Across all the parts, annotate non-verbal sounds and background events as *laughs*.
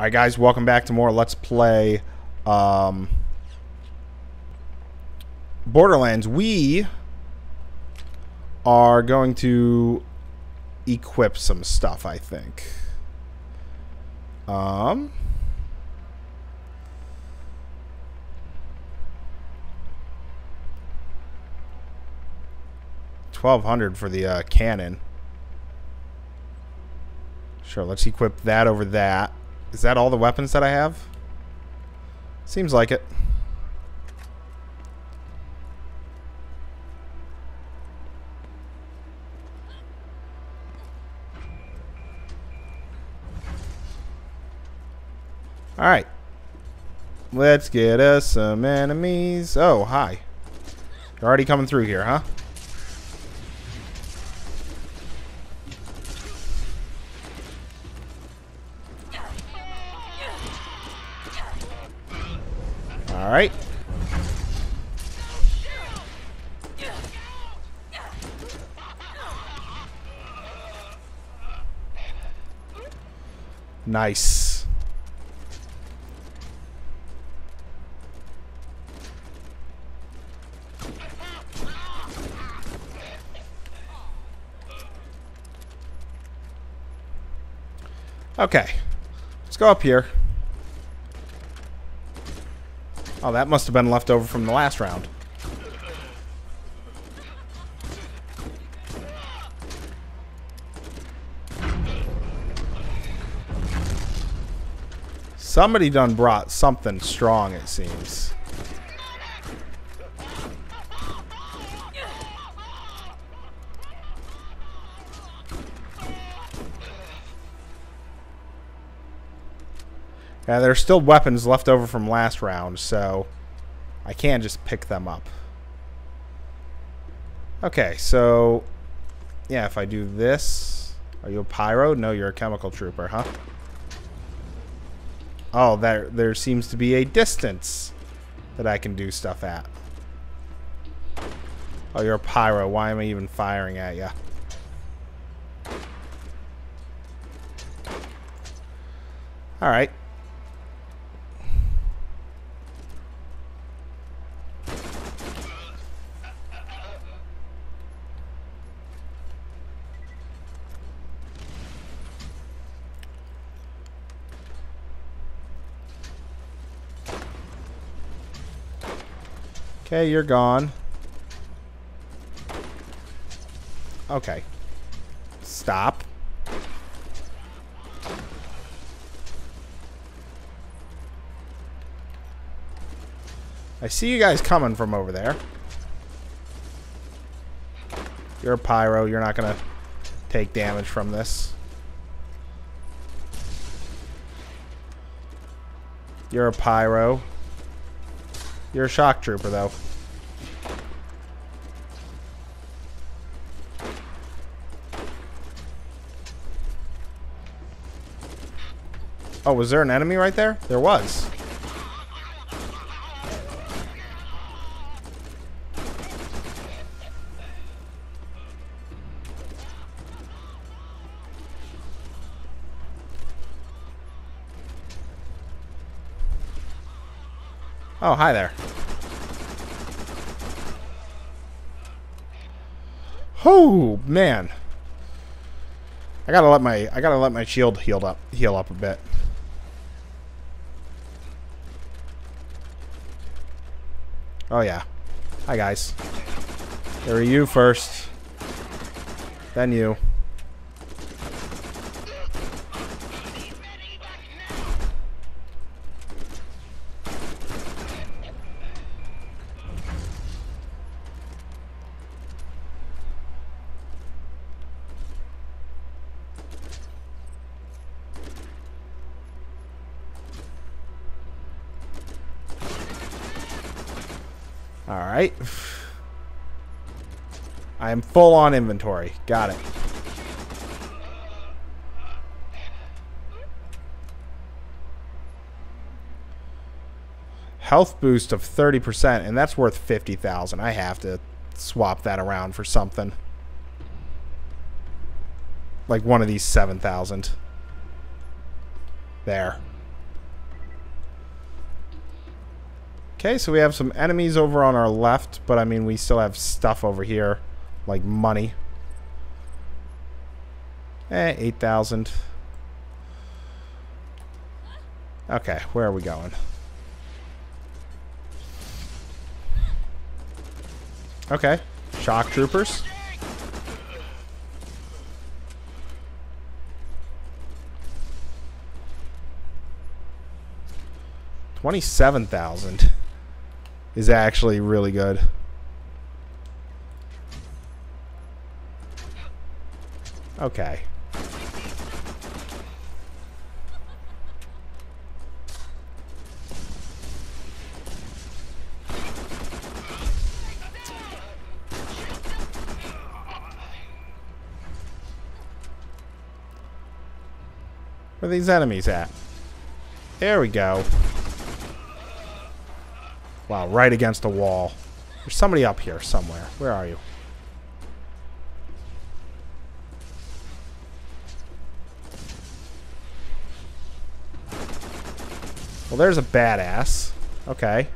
Alright guys, welcome back to more Let's Play um, Borderlands. We are going to equip some stuff, I think. Um... Twelve hundred for the uh, cannon. Sure, let's equip that over that. Is that all the weapons that I have? Seems like it. Alright. Let's get us some enemies. Oh, hi. You're already coming through here, huh? Nice. Okay. Let's go up here. Oh, that must have been left over from the last round. Somebody done brought something strong, it seems. Yeah, there's still weapons left over from last round, so I can just pick them up. Okay, so yeah, if I do this, are you a pyro? No, you're a chemical trooper, huh? Oh, there there seems to be a distance that I can do stuff at. Oh, you're a pyro. Why am I even firing at you? All Okay, you're gone. Okay. Stop. I see you guys coming from over there. You're a pyro. You're not going to take damage from this. You're a pyro. You're a shock trooper, though. Oh, was there an enemy right there? There was. Oh, hi there. Oh, man. I gotta let my I gotta let my shield heal up heal up a bit. Oh yeah. Hi guys. There are you first. Then you. I'm full on inventory. Got it. Health boost of 30%, and that's worth 50,000. I have to swap that around for something. Like one of these 7,000. There. Okay, so we have some enemies over on our left, but I mean, we still have stuff over here like money. Eh, 8,000. Okay, where are we going? Okay, shock troopers. Twenty-seven thousand is actually really good. Okay. Where are these enemies at? There we go. Wow, right against the wall. There's somebody up here somewhere. Where are you? Well, there's a badass. Okay.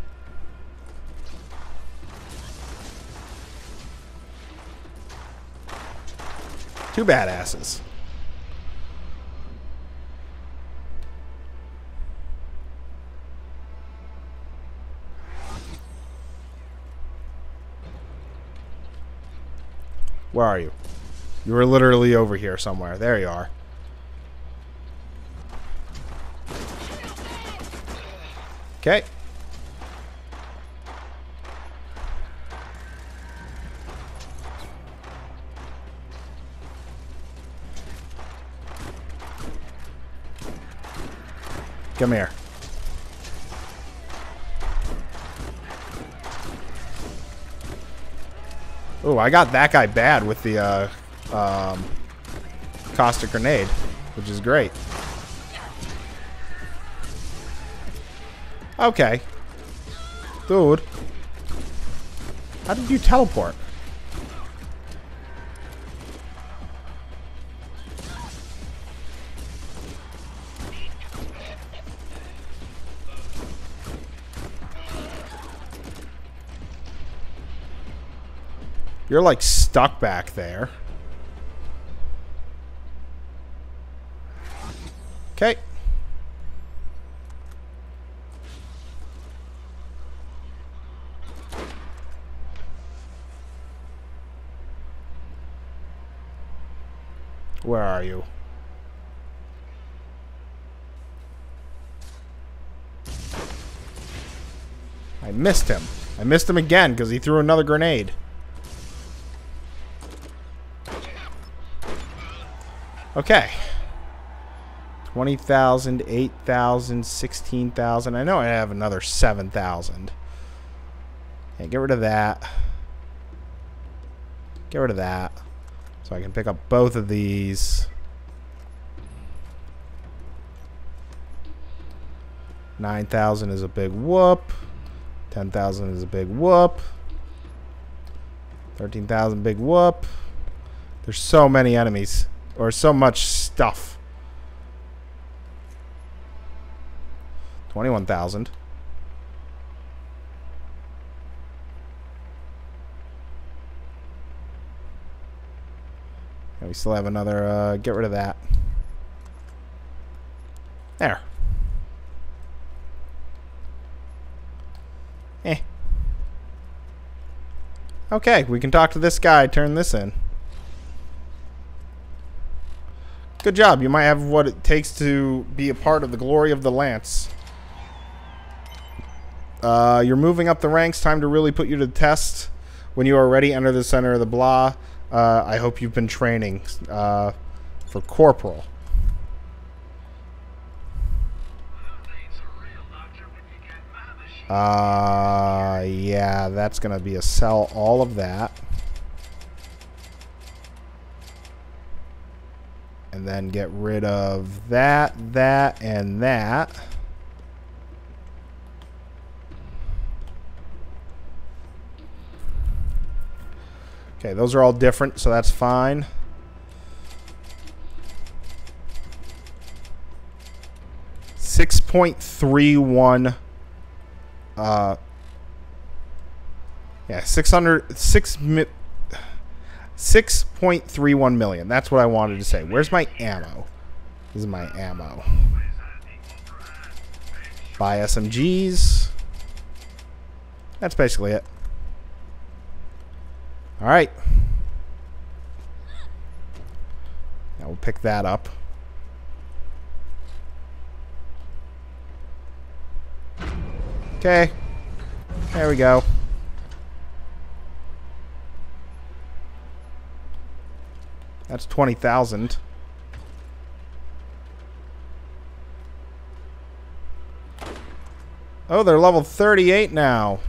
Two badasses. Where are you? You were literally over here somewhere. There you are. Okay. Come here. Oh, I got that guy bad with the uh, um, caustic grenade, which is great. Okay. Dude. How did you teleport? You're like stuck back there. Okay. Where are you? I missed him. I missed him again because he threw another grenade. Okay. 20,000, 8,000, 16,000. I know I have another 7,000. Okay, get rid of that. Get rid of that. So I can pick up both of these. 9,000 is a big whoop. 10,000 is a big whoop. 13,000 big whoop. There's so many enemies. Or so much stuff. 21,000. And we still have another, uh, get rid of that. There. Eh. Okay, we can talk to this guy, turn this in. Good job. You might have what it takes to be a part of the glory of the Lance. Uh, you're moving up the ranks. Time to really put you to the test. When you are ready, enter the center of the blah. Uh, I hope you've been training uh, for corporal. Uh, yeah, that's going to be a sell all of that. And then get rid of that, that, and that. Okay, those are all different, so that's fine. Six point three one uh, Yeah, 600 6 mi- 6.31 million. That's what I wanted to say. Where's my ammo? This is my ammo. Buy SMGs. That's basically it. All right. Now we'll pick that up. Okay. There we go. That's 20,000. Oh, they're level 38 now.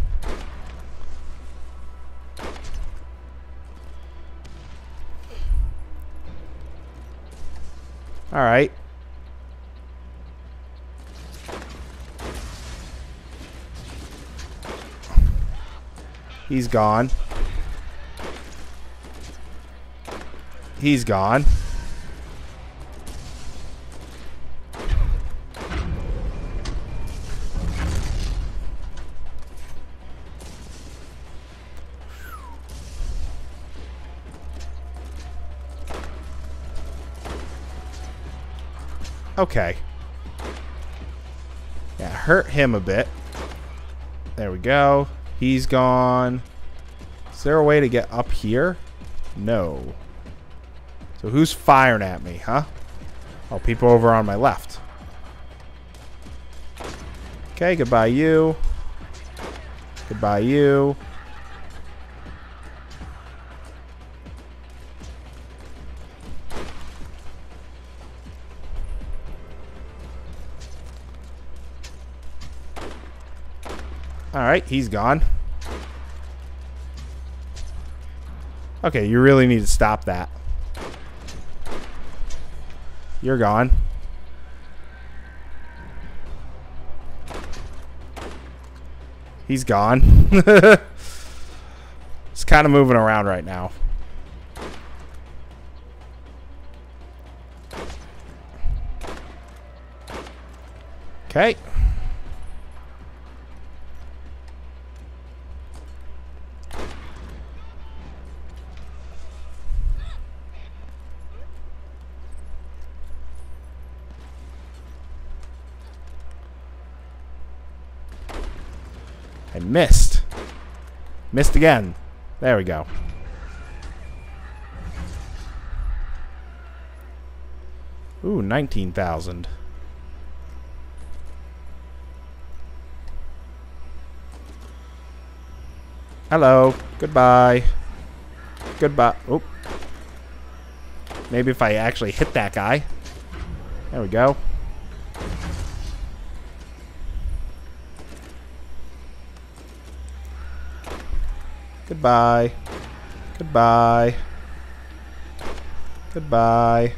All right. He's gone. He's gone. Okay. Yeah, hurt him a bit. There we go. He's gone. Is there a way to get up here? No. So who's firing at me, huh? Oh, people over on my left. Okay, goodbye you. Goodbye you. Alright, he's gone. Okay, you really need to stop that. You're gone. He's gone. It's kind of moving around right now. Okay. I missed. Missed again. There we go. Ooh, 19,000. Hello. Goodbye. Goodbye. Oop. Maybe if I actually hit that guy. There we go. Goodbye. Goodbye. Goodbye.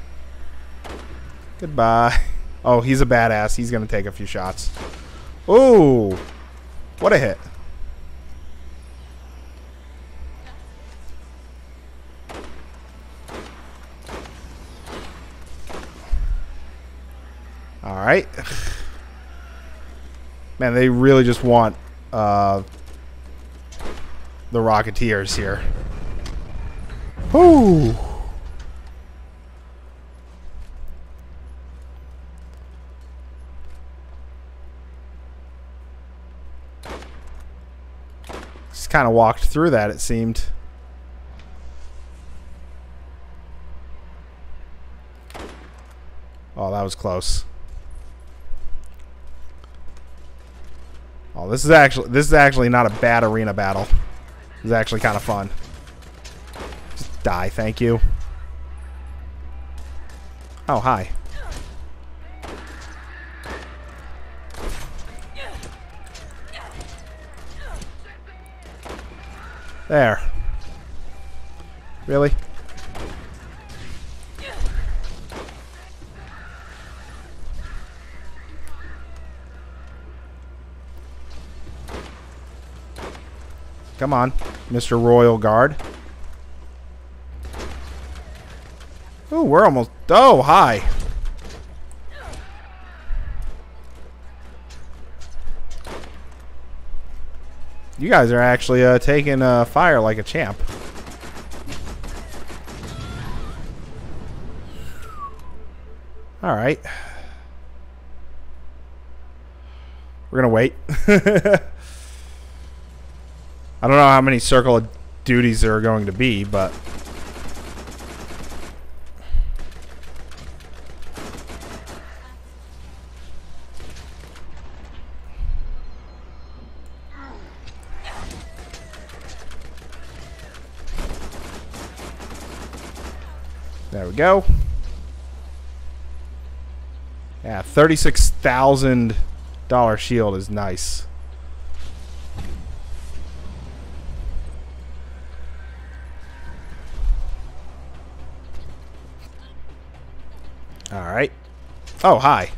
Goodbye. *laughs* Oh, he's a badass. He's going to take a few shots. Ooh. What a hit. All right. *sighs* Man, they really just want uh, the Rocketeers here. Whoo! Just kind of walked through that, it seemed. Oh, that was close. Oh, this is actually this is actually not a bad arena battle. Is actually kind of fun. Just die, thank you. Oh, hi. There. Really? Come on, Mr. Royal Guard. Oh, we're almost... Oh, hi. You guys are actually uh, taking uh, fire like a champ. All right. We're going to wait. *laughs* I don't know how many circle of duties there are going to be, but... There we go. Yeah, $36,000 shield is nice. Alright. Oh, hi.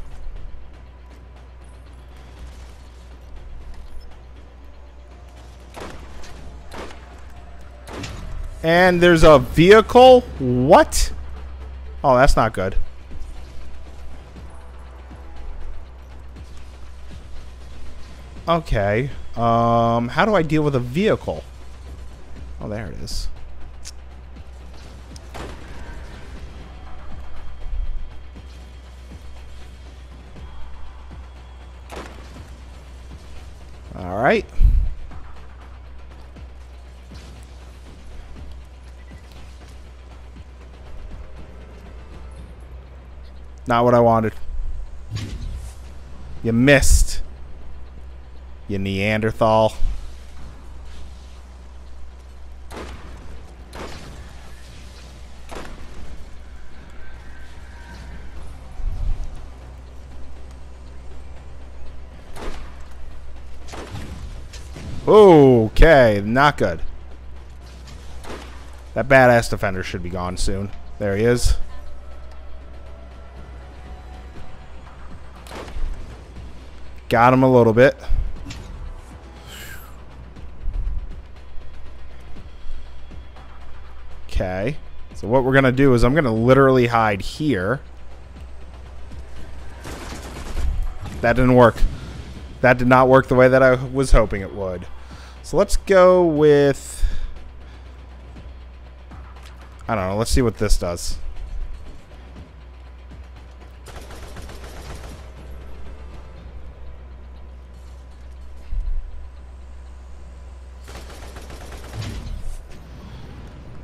And there's a vehicle? What? Oh, that's not good. Okay. Um, how do I deal with a vehicle? Oh, there it is. Not what I wanted. You missed. You Neanderthal. Okay, not good. That badass defender should be gone soon. There he is. Got him a little bit. Okay. So what we're going to do is I'm going to literally hide here. That didn't work. That did not work the way that I was hoping it would. So let's go with... I don't know. Let's see what this does.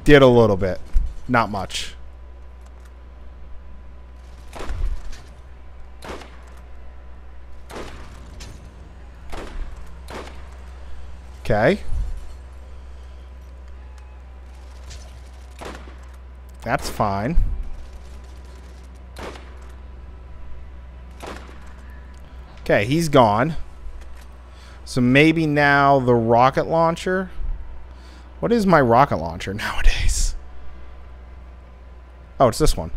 Did a little bit. Not much. Okay. That's fine. Okay, he's gone. So maybe now the rocket launcher... What is my rocket launcher *laughs* nowadays? Oh, it's this one.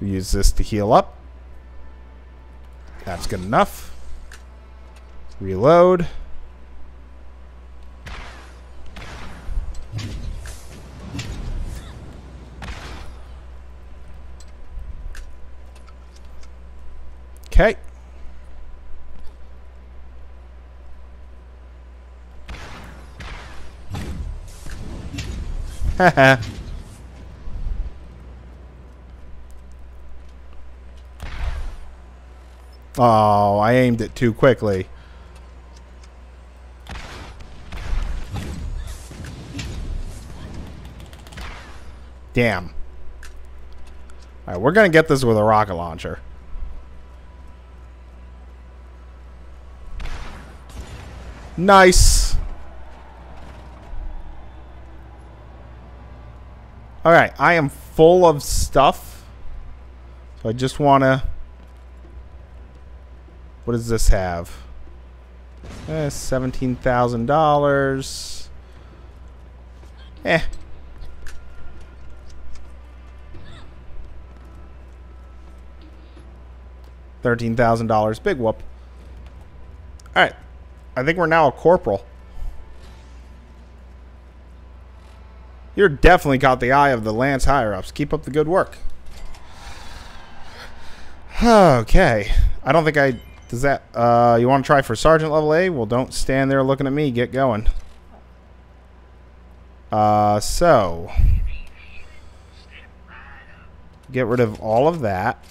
use this to heal up. That's good enough. Reload. Okay. *laughs* Oh, I aimed it too quickly. Damn. Alright, we're going to get this with a rocket launcher. Nice. Alright, I am full of stuff. So I just want to what does this have? Eh, $17,000. Eh. $13,000. Big whoop. All right. I think we're now a corporal. You're definitely caught the eye of the Lance higher-ups. Keep up the good work. Okay. I don't think I... Does that... Uh, you want to try for Sergeant level A? Well, don't stand there looking at me. Get going. Uh, so... Get rid of all of that.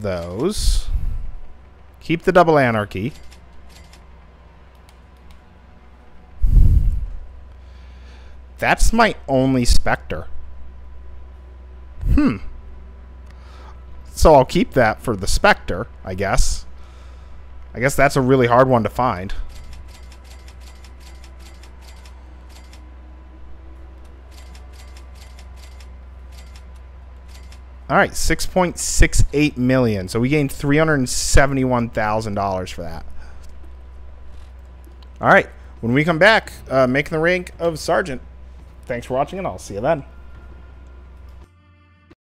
Those. Keep the double anarchy. That's my only Spectre. Hmm. So I'll keep that for the Spectre, I guess. I guess that's a really hard one to find. All right, 6.68 million. So we gained $371,000 for that. All right, when we come back, uh, making the rank of sergeant. Thanks for watching, and I'll see you then.